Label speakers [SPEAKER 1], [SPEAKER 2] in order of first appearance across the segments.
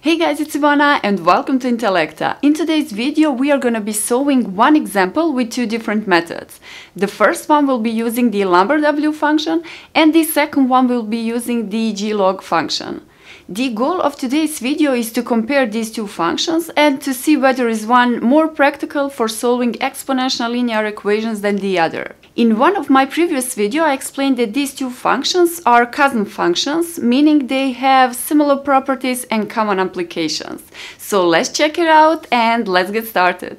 [SPEAKER 1] Hey guys, it's Ivana and welcome to Intellecta. In today's video we are going to be solving one example with two different methods. The first one will be using the Lambert W function and the second one will be using the glog function. The goal of today's video is to compare these two functions and to see whether is one more practical for solving exponential linear equations than the other. In one of my previous video I explained that these two functions are cousin functions, meaning they have similar properties and common applications. So let's check it out and let's get started.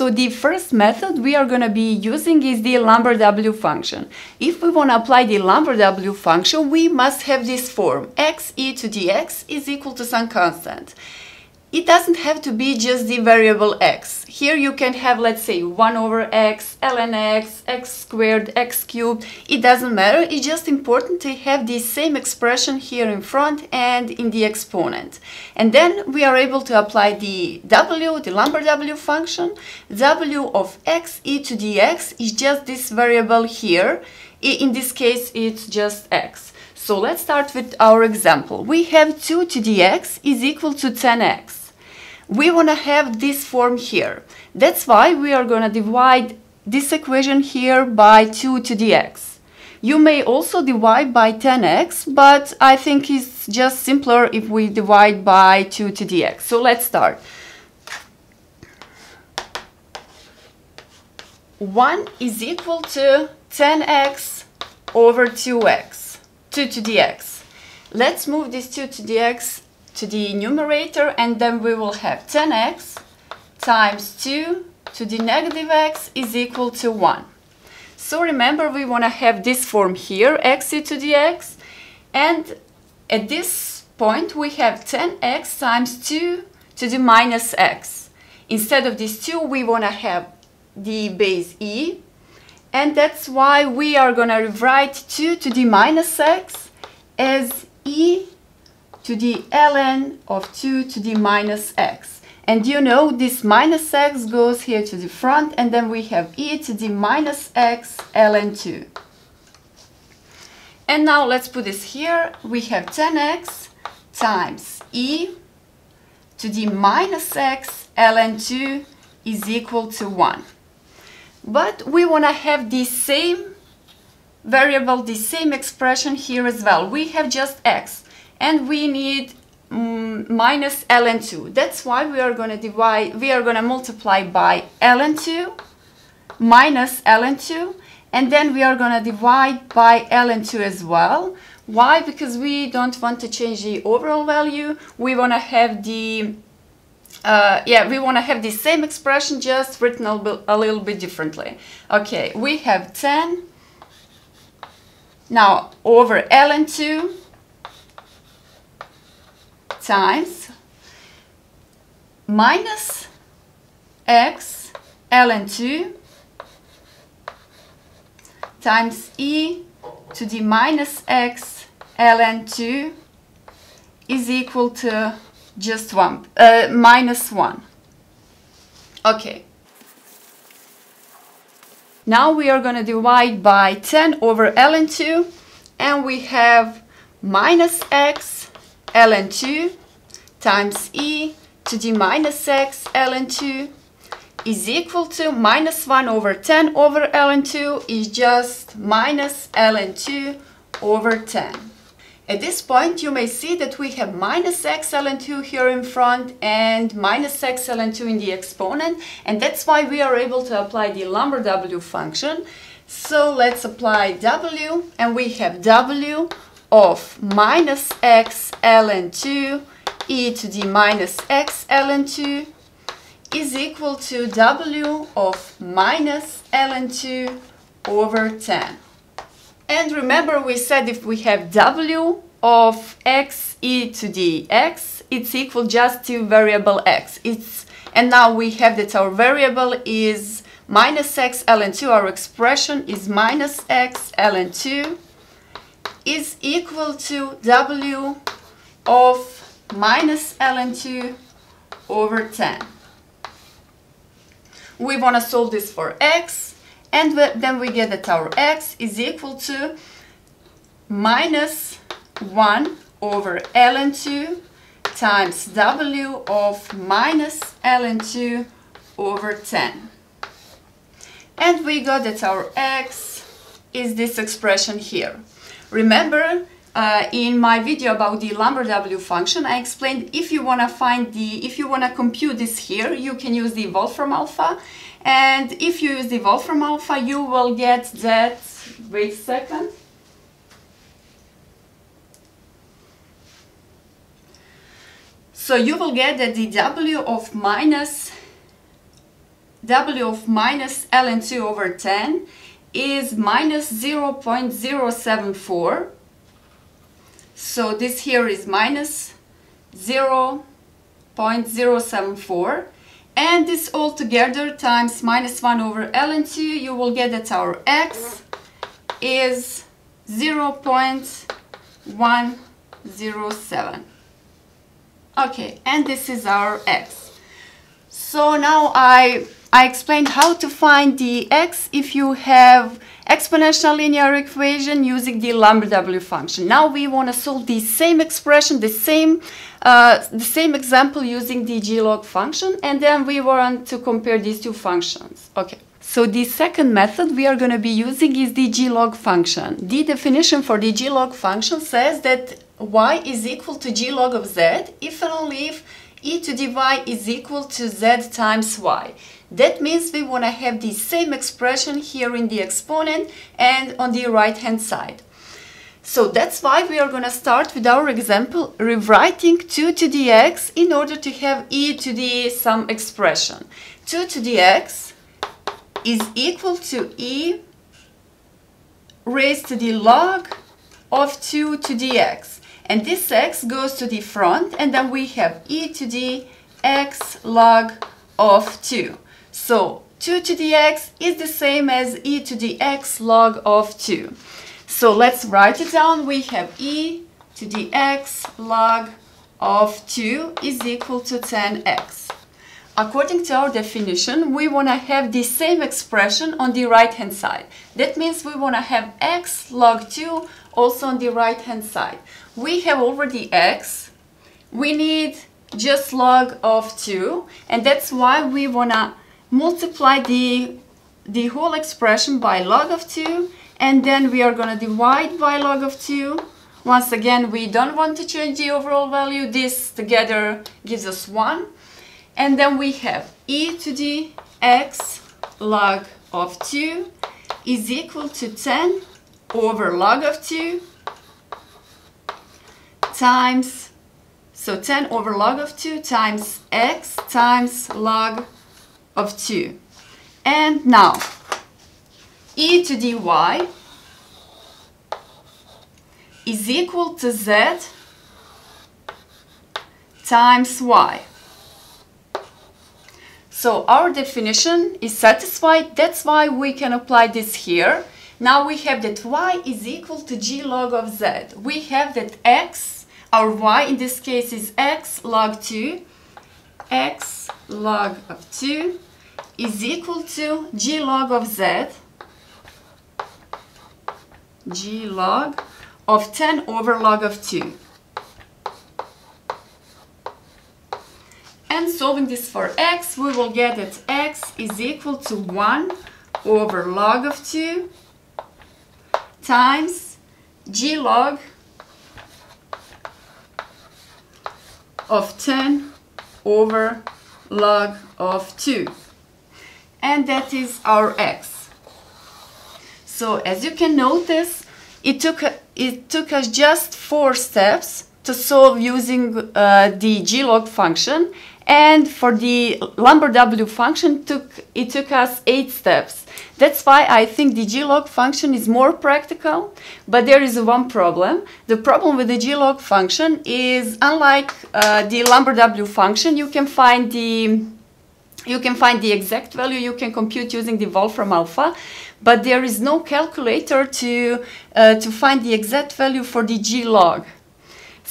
[SPEAKER 1] So the first method we are going to be using is the Lambert-W function. If we want to apply the Lambert-W function, we must have this form, x e to the x is equal to some constant it doesn't have to be just the variable x. Here you can have, let's say, 1 over x, ln x, x squared, x cubed. It doesn't matter. It's just important to have the same expression here in front and in the exponent. And then we are able to apply the w, the Lambert w function. w of x e to the x is just this variable here. In this case, it's just x. So let's start with our example. We have 2 to the x is equal to 10x we want to have this form here. That's why we are going to divide this equation here by 2 to the x. You may also divide by 10x, but I think it's just simpler if we divide by 2 to the x. So let's start. 1 is equal to 10x over 2x, 2 to the x. Let's move this 2 to the x to the numerator and then we will have 10x times 2 to the negative x is equal to 1. So remember we want to have this form here, x e to the x, and at this point we have 10x times 2 to the minus x. Instead of this 2 we want to have the base e, and that's why we are going to rewrite 2 to the minus x as e to the ln of 2 to the minus x. And you know this minus x goes here to the front and then we have e to the minus x ln 2. And now let's put this here. We have 10x times e to the minus x ln 2 is equal to 1. But we want to have the same variable, the same expression here as well. We have just x and we need mm, minus ln2. That's why we are going to divide, we are going to multiply by ln2 minus ln2 and then we are going to divide by ln2 as well. Why? Because we don't want to change the overall value. We want to have the uh, yeah, we want to have the same expression just written a, a little bit differently. Okay, we have 10 now over ln2 times minus x ln 2 times e to the minus x ln 2 is equal to just 1, uh, minus 1. Okay. Now we are going to divide by 10 over ln 2 and we have minus x ln 2 times e to the minus x ln 2 is equal to minus 1 over 10 over ln 2 is just minus ln 2 over 10. At this point you may see that we have minus x ln 2 here in front and minus x ln 2 in the exponent and that's why we are able to apply the Lambert W function. So let's apply w and we have w of minus x ln 2 e to the minus x ln 2 is equal to w of minus ln 2 over 10. And remember we said if we have w of x e to the x, it's equal just to variable x. It's And now we have that our variable is minus x ln 2, our expression is minus x ln 2 is equal to w of minus ln 2 over 10. We want to solve this for x and then we get that our x is equal to minus 1 over ln2 times w of minus ln2 over 10. And we got that our x is this expression here. Remember, uh, in my video about the Lambert W function, I explained if you want to find the, if you want to compute this here, you can use the Wolfram alpha. And if you use the Wolfram alpha, you will get that, wait a second. So you will get that the W of minus W of minus ln2 over 10 is minus 0.074. So this here is minus 0.074 and this all together times minus 1 over ln2 you will get that our x is 0.107 okay and this is our x. So now I I explained how to find the x if you have exponential linear equation using the Lambert W function. Now we want to solve the same expression, the same, uh, the same example using the glog function, and then we want to compare these two functions. Okay. So the second method we are going to be using is the glog function. The definition for the glog function says that y is equal to glog of z if and only if e to the y is equal to z times y. That means we want to have the same expression here in the exponent and on the right hand side. So that's why we are going to start with our example rewriting 2 to the x in order to have e to the some expression. 2 to the x is equal to e raised to the log of 2 to the x. And this x goes to the front and then we have e to the x log of 2. So 2 to the x is the same as e to the x log of 2. So let's write it down. We have e to the x log of 2 is equal to 10x. According to our definition, we want to have the same expression on the right hand side. That means we want to have x log 2 also on the right hand side. We have already x. We need just log of 2 and that's why we want to multiply the, the whole expression by log of 2 and then we are going to divide by log of 2. Once again, we don't want to change the overall value. This together gives us 1. And then we have e to the x log of 2 is equal to 10 over log of 2 times, so 10 over log of 2 times x times log of 2. And now, e to the y is equal to z times y. So our definition is satisfied, that's why we can apply this here. Now we have that y is equal to g log of z. We have that x, our y in this case is x log 2, x log of 2 is equal to g log of z, g log of 10 over log of 2. And solving this for x, we will get that x is equal to 1 over log of 2 times g log of 10 over log of 2 and that is our x. So as you can notice it took, it took us just four steps to solve using uh, the glog function and for the Lambert W function took, it took us eight steps. That's why I think the glog function is more practical, but there is one problem. The problem with the glog function is unlike uh, the Lambert W function, you can find the you can find the exact value you can compute using the Wolfram alpha, but there is no calculator to, uh, to find the exact value for the g log.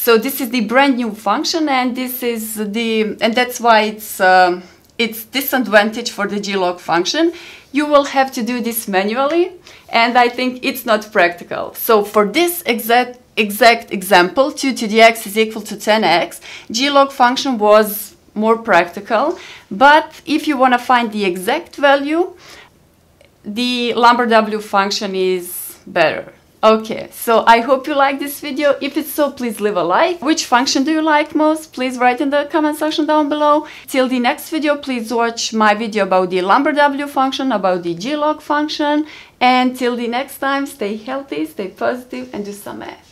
[SPEAKER 1] So this is the brand new function and this is the, and that's why it's, um, it's disadvantage for the glog function. You will have to do this manually and I think it's not practical. So for this exact exact example, 2 to the x is equal to 10x, glog function was more practical. But if you want to find the exact value, the Lambert W function is better. Okay, so I hope you like this video. If it's so, please leave a like. Which function do you like most? Please write in the comment section down below. Till the next video, please watch my video about the Lambert W function, about the glog function. And till the next time, stay healthy, stay positive, and do some math.